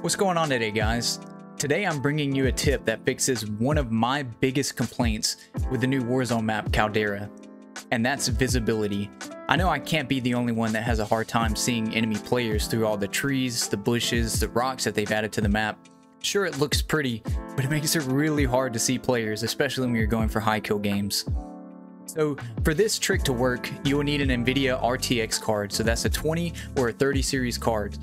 What's going on today, guys? Today I'm bringing you a tip that fixes one of my biggest complaints with the new Warzone map, Caldera, and that's visibility. I know I can't be the only one that has a hard time seeing enemy players through all the trees, the bushes, the rocks that they've added to the map. Sure, it looks pretty, but it makes it really hard to see players, especially when you're going for high kill games. So for this trick to work, you will need an NVIDIA RTX card. So that's a 20 or a 30 series card.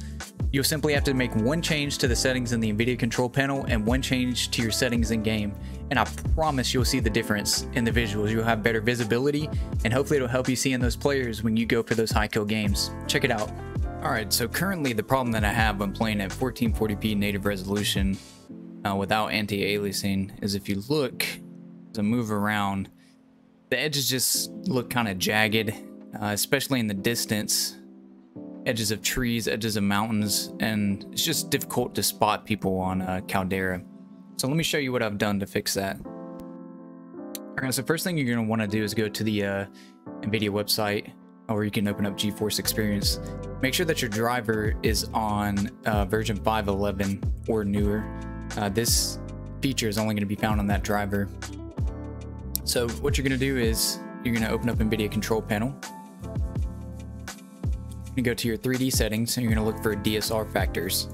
You'll simply have to make one change to the settings in the NVIDIA control panel and one change to your settings in game. And I promise you'll see the difference in the visuals. You'll have better visibility and hopefully it'll help you see in those players when you go for those high kill games. Check it out. Alright, so currently the problem that I have when playing at 1440p native resolution uh, without anti-aliasing is if you look, to move around, the edges just look kind of jagged, uh, especially in the distance. Edges of trees, edges of mountains, and it's just difficult to spot people on uh, Caldera. So let me show you what I've done to fix that. Alright, so first thing you're going to want to do is go to the uh, NVIDIA website, or you can open up GeForce Experience. Make sure that your driver is on uh, version 5.11 or newer. Uh, this feature is only going to be found on that driver. So what you're going to do is you're going to open up NVIDIA control panel. You go to your 3D settings and you're going to look for DSR factors.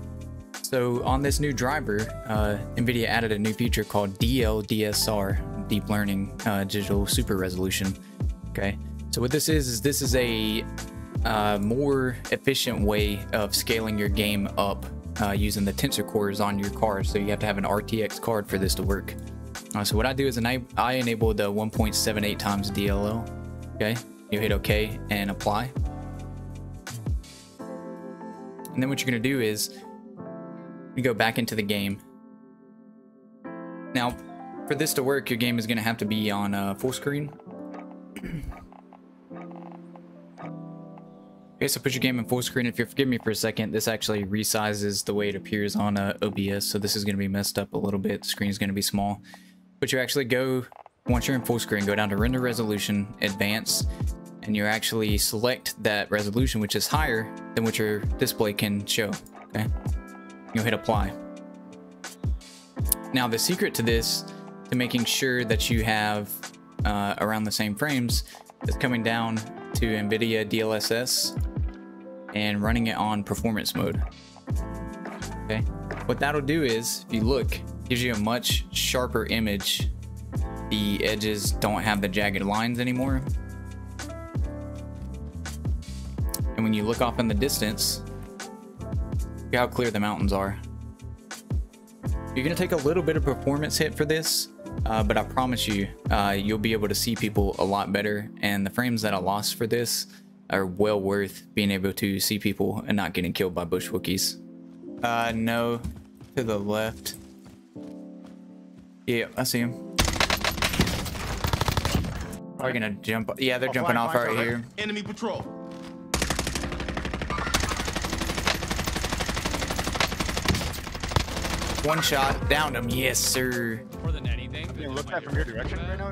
So on this new driver, uh, NVIDIA added a new feature called DLDSR, Deep Learning uh, Digital Super Resolution. Okay, so what this is, is this is a uh, more efficient way of scaling your game up uh, using the tensor cores on your card. So you have to have an RTX card for this to work. Uh, so what I do is I, I enable the 1.78 times DLL. Okay, you hit OK and apply. And then what you're going to do is you go back into the game. Now, for this to work, your game is going to have to be on uh, full screen. okay, so put your game in full screen. If you forgive me for a second, this actually resizes the way it appears on uh, OBS, so this is going to be messed up a little bit. The screen is going to be small. But you actually go, once you're in full screen, go down to render resolution, advance, and you actually select that resolution, which is higher than what your display can show, okay? You'll hit apply. Now the secret to this, to making sure that you have uh, around the same frames, is coming down to NVIDIA DLSS and running it on performance mode. Okay, what that'll do is, if you look, gives you a much sharper image. The edges don't have the jagged lines anymore. And when you look off in the distance, look how clear the mountains are. You're gonna take a little bit of performance hit for this, uh, but I promise you, uh, you'll be able to see people a lot better. And the frames that I lost for this are well worth being able to see people and not getting killed by bush Wookiees. Uh, no, to the left. Yeah, I see him. Are we gonna jump? Yeah, they're oh, jumping off right here. Enemy patrol. One shot, down him. Yes, sir. More than anything. I mean, look at from your direction right now.